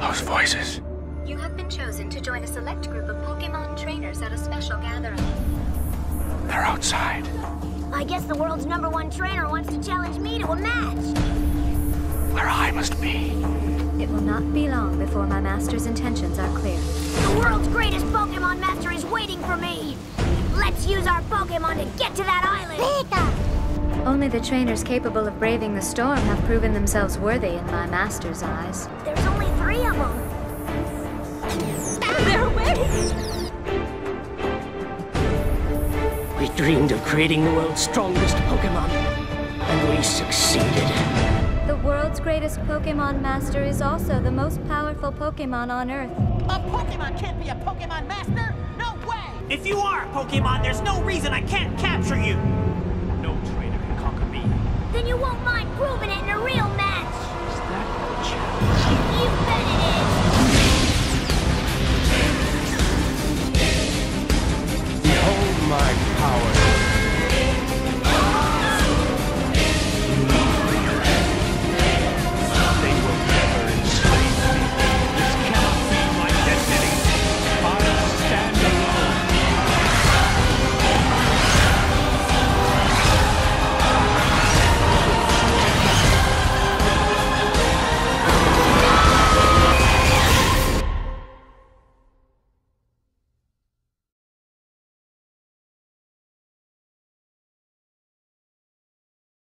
Those voices. You have been chosen to join a select group of Pokemon trainers at a special gathering. They're outside. I guess the world's number one trainer wants to challenge me to a match. Where I must be. It will not be long before my master's intentions are clear. The world's greatest Pokemon master is waiting for me. Let's use our Pokemon to get to that island. Pika! Only the trainers capable of braving the storm have proven themselves worthy in my master's eyes. There's We dreamed of creating the world's strongest Pokemon, and we succeeded. The world's greatest Pokemon master is also the most powerful Pokemon on Earth. A Pokemon can't be a Pokemon master? No way! If you are a Pokemon, there's no reason I can't capture you!